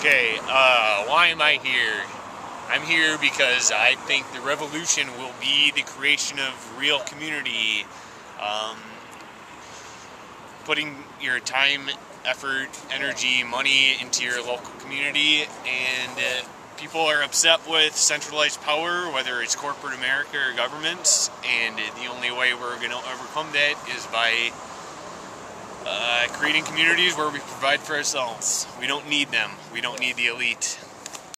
Okay, uh, why am I here? I'm here because I think the revolution will be the creation of real community. Um, putting your time, effort, energy, money into your local community, and uh, people are upset with centralized power, whether it's corporate America or governments, and the only way we're going to overcome that is by uh, creating communities where we provide for ourselves. We don't need them. We don't need the elite.